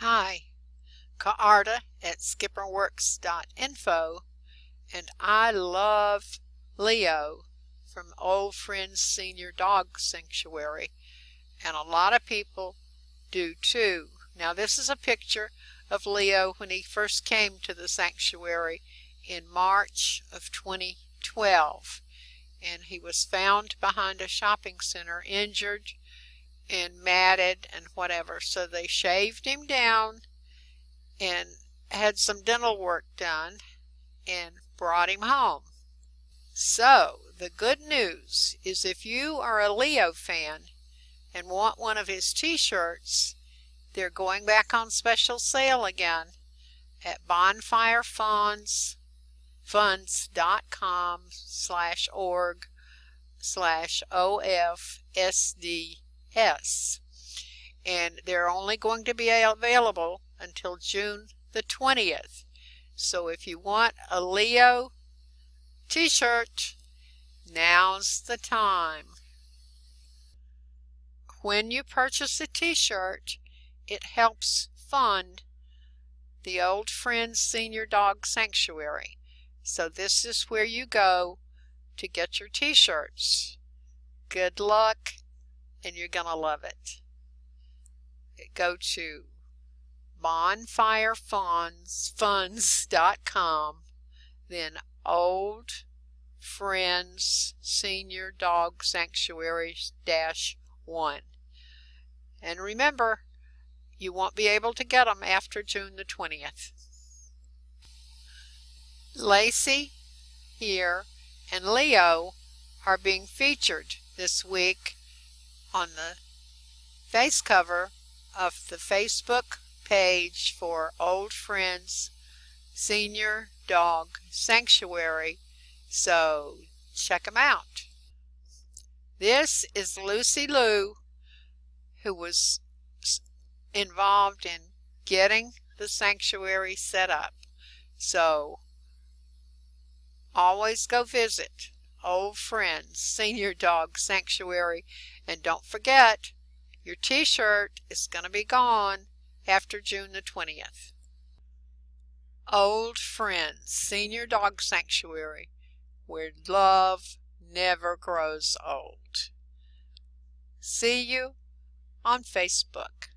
Hi, Kaarta at skipperworks.info, and I love Leo from Old Friends Senior Dog Sanctuary, and a lot of people do too. Now, this is a picture of Leo when he first came to the sanctuary in March of 2012, and he was found behind a shopping center injured and matted and whatever. So they shaved him down and had some dental work done and brought him home. So the good news is if you are a Leo fan and want one of his t-shirts, they're going back on special sale again at bonfirefunds funds.com slash org slash OFSD S. And they're only going to be available until June the 20th. So if you want a Leo t-shirt, now's the time. When you purchase a t-shirt, it helps fund the Old Friends Senior Dog Sanctuary. So this is where you go to get your t-shirts. Good luck and you're going to love it. Go to bonfirefunds.com, then Old Friends Senior Dog Sanctuary dash 1. And remember, you won't be able to get them after June the 20th. Lacey here and Leo are being featured this week on the face cover of the Facebook page for Old Friends Senior Dog Sanctuary. So check them out. This is Lucy Lou, who was involved in getting the sanctuary set up. So always go visit Old Friends Senior Dog Sanctuary and don't forget, your t-shirt is going to be gone after June the 20th. Old Friends Senior Dog Sanctuary, where love never grows old. See you on Facebook.